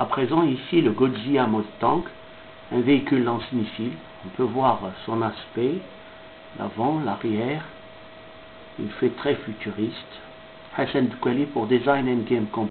À présent, ici, le Godzilla Mustang, un véhicule lance-missile. On peut voir son aspect, l'avant, l'arrière. Il fait très futuriste. Hassan Doukwali pour Design and Game Company.